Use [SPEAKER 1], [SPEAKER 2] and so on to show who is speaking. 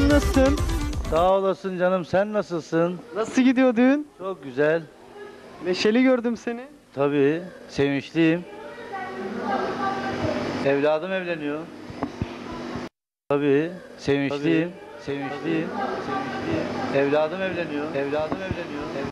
[SPEAKER 1] Nasılsın?
[SPEAKER 2] Sağ olasın canım sen nasılsın?
[SPEAKER 1] Nasıl gidiyor düğün?
[SPEAKER 2] Çok güzel.
[SPEAKER 1] Neşeli gördüm seni.
[SPEAKER 2] Tabii sevinçliyim. Evladım evleniyor. Tabii sevinçliyim. Sevinçliyim. Sevinçliyim. Evladım evleniyor. Evladım evleniyor.